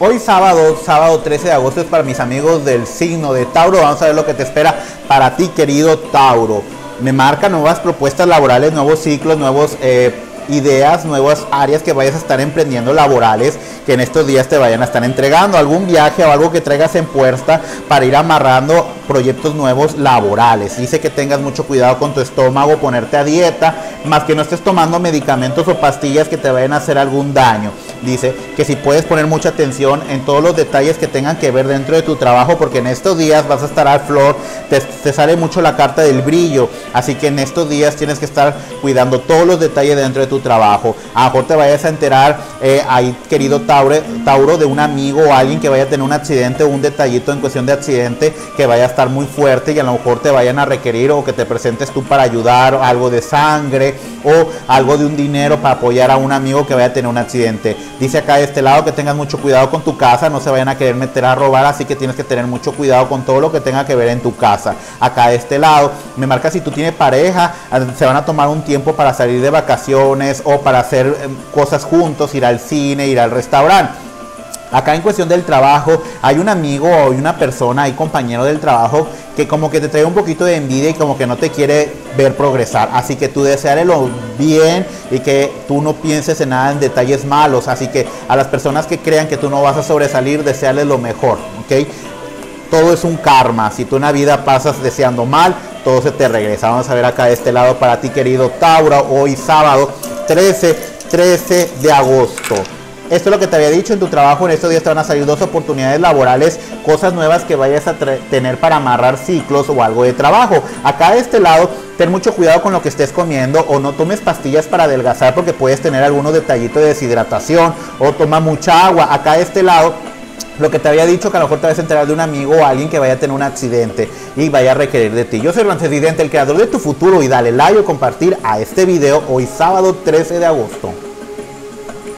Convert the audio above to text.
Hoy sábado, sábado 13 de agosto es para mis amigos del signo de Tauro. Vamos a ver lo que te espera para ti, querido Tauro. Me marca nuevas propuestas laborales, nuevos ciclos, nuevos eh, ideas, nuevas áreas que vayas a estar emprendiendo laborales, que en estos días te vayan a estar entregando algún viaje o algo que traigas en puerta para ir amarrando proyectos nuevos laborales. Dice que tengas mucho cuidado con tu estómago, ponerte a dieta, más que no estés tomando medicamentos o pastillas que te vayan a hacer algún daño. Dice que si puedes poner mucha atención en todos los detalles que tengan que ver dentro de tu trabajo, porque en estos días vas a estar al flor, te, sale mucho la carta del brillo, así que en estos días tienes que estar cuidando todos los detalles dentro de tu trabajo. A lo mejor te vayas a enterar eh, ahí, querido Tauro, Tauro, de un amigo o alguien que vaya a tener un accidente o un detallito en cuestión de accidente que vaya a estar muy fuerte y a lo mejor te vayan a requerir o que te presentes tú para ayudar, algo de sangre o algo de un dinero para apoyar a un amigo que vaya a tener un accidente. Dice acá de este lado que tengas mucho cuidado con tu casa, no se vayan a querer meter a robar, así que tienes que tener mucho cuidado con todo lo que tenga que ver en tu casa. Acá de este lado me marca si tú tienes pareja, se van a tomar un tiempo para salir de vacaciones o para hacer em, cosas juntos, ir al cine, ir al restaurante. Acá en cuestión del trabajo, hay un amigo o una persona, hay compañero del trabajo que como que te trae un poquito de envidia y como que no te quiere ver progresar. Así que tú deseale lo bien y que tú no pienses en nada en detalles malos. Así que a las personas que crean que tú no vas a sobresalir, desearles lo mejor. ¿ok? Todo es un karma. Si tú en la vida pasas deseando mal, todo se te regresa. Vamos a ver acá de este lado para ti, querido Tauro, hoy sábado 13, 13 de agosto. Esto es lo que te había dicho en tu trabajo. En estos días te van a salir dos oportunidades laborales, cosas nuevas que vayas a tener para amarrar ciclos o algo de trabajo. Acá de este lado, ten mucho cuidado con lo que estés comiendo o no tomes pastillas para adelgazar porque puedes tener algunos detallitos de deshidratación o toma mucha agua. Acá de este lado, lo que te había dicho que a lo mejor te vas a enterar de un amigo o alguien que vaya a tener un accidente y vaya a requerir de ti. Yo soy Francis Vidente, el creador de tu futuro y dale like o compartir a este video hoy sábado 13 de agosto.